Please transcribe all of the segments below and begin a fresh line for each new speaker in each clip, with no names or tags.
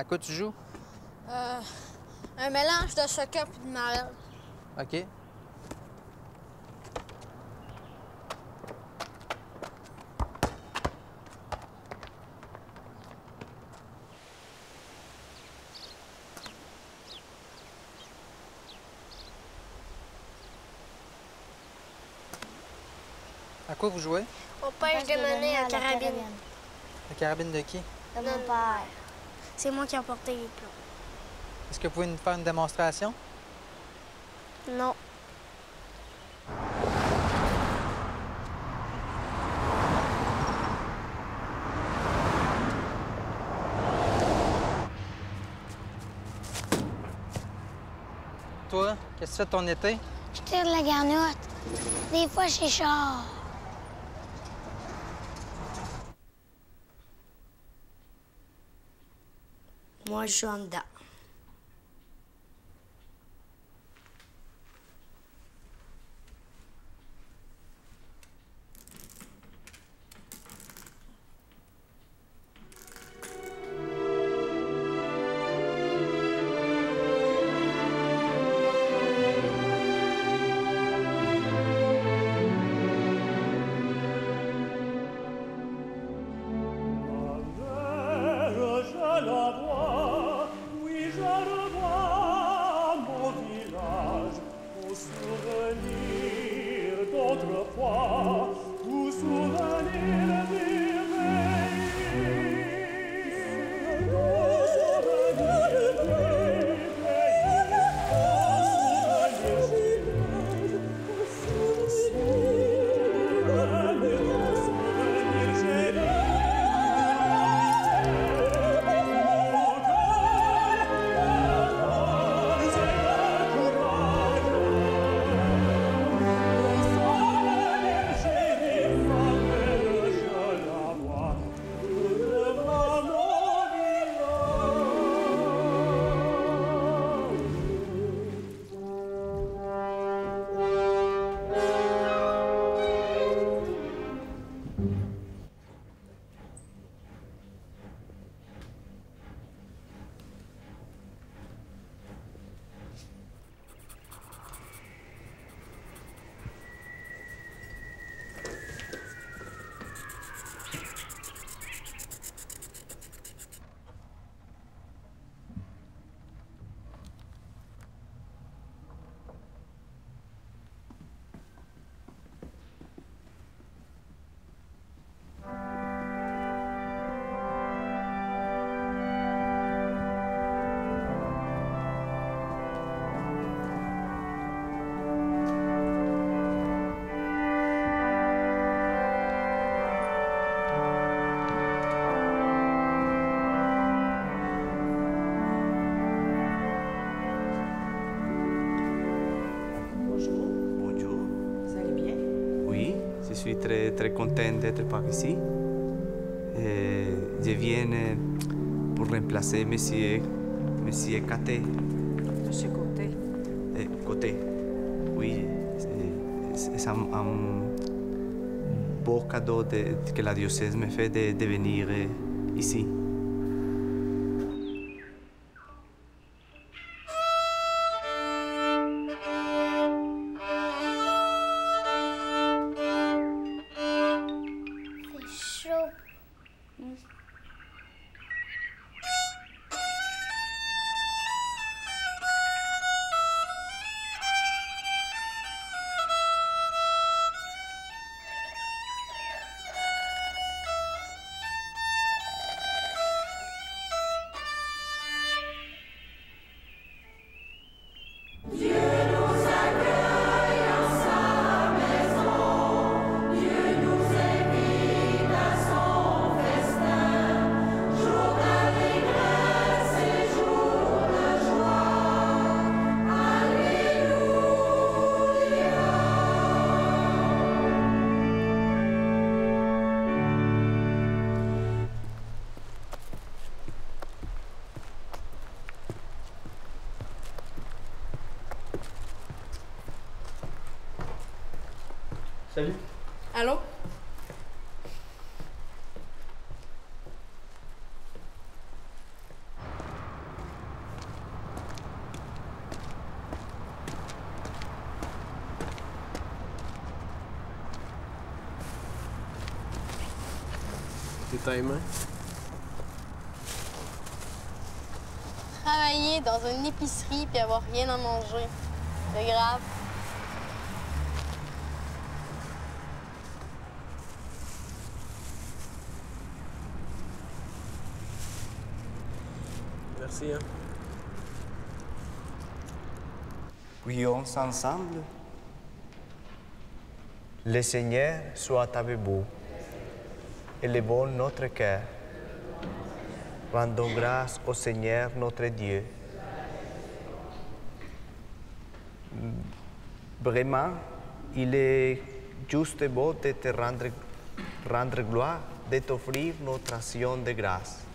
À quoi tu joues?
Euh, un mélange de soccer et de marelle.
OK. À quoi vous jouez?
On pêche des menées à
la
carabine.
La carabine de qui?
De mon père.
C'est moi qui ai emporté les plombs.
Est-ce que vous pouvez nous faire une démonstration?
Non.
Toi, qu'est-ce que tu fais de ton été?
Je tire de la garnotte. Des fois, chez Char.
Moi, je suis en dedans.
Très, très content d'être par ici. Et je viens pour remplacer Monsieur, Monsieur Caté.
Monsieur Côté.
euh, Côté. Oui, c'est- un, un beau cadeau de- que la diocèse me fait de, de venir ici.
Allô?
T'es
Travailler dans une épicerie puis avoir rien à manger, c'est grave.
Merci, hein?
Prions ensemble. Le Seigneur soit avec vous. Élevons notre cœur. Rendons grâce au Seigneur notre Dieu. Vraiment, il est juste et beau de te rendre, rendre gloire, de t'offrir notre action de grâce.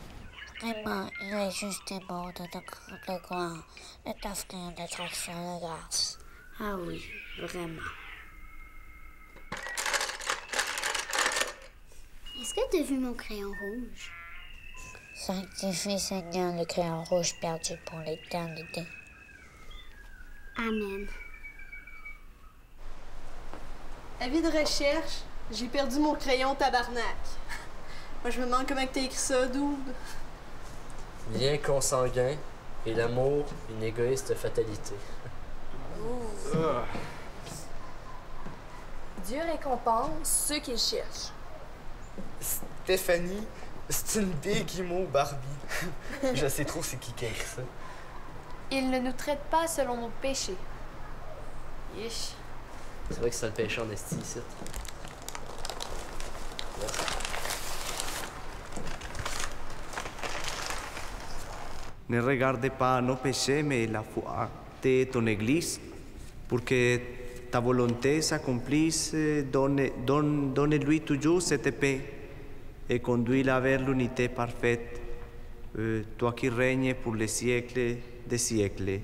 Vraiment, il est juste beau de te rendre gloire, de t'offrir notre action de grâce. Ah oui, vraiment. Est-ce que tu as vu mon crayon rouge? Sanctifie Seigneur le crayon rouge perdu pour l'éternité. Amen.
Avis de recherche, j'ai perdu mon crayon tabarnak. Moi, je me demande comment t'as écrit ça, dude.
Lien consanguin et l'amour, une égoïste fatalité.
Dieu récompense ceux qu'il cherche.
Stéphanie, c'est une big mot Barbie. Je sais trop c'est qui qui a écrit ça.
Il ne nous traite pas selon nos péchés.
Yesh.
C'est vrai que c'est le péché en esti ici.
Ne regarde pas nos péchés, mais la foi de ton Église, pour que ta volonté s'accomplisse. Donne, donne, donne-lui toujours cette paix et conduis-la vers l'unité parfaite, toi qui règnes pour les siècles des siècles.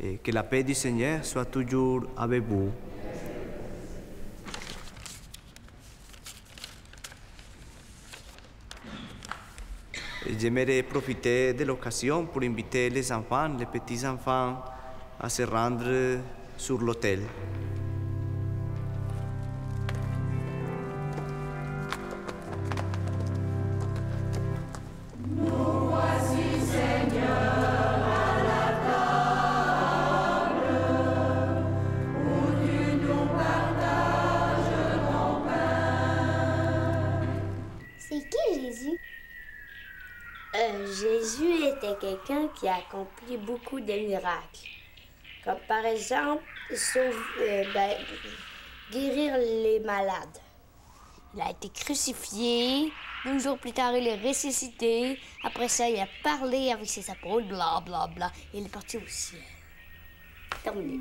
Et que la paix du Seigneur soit toujours avec vous. J'aimerais profiter de l'occasion pour inviter les enfants, les petits-enfants, à se rendre sur l'hôtel.
C'est qui Jésus? Euh, Jésus était quelqu'un qui a accompli beaucoup de miracles. Comme par exemple, euh, ben, guérir les malades. Il a été crucifié. Deux jours plus tard, il est ressuscité. Après ça, il a parlé avec ses apôtres, bla bla bla. Et il est parti au ciel. Terminé.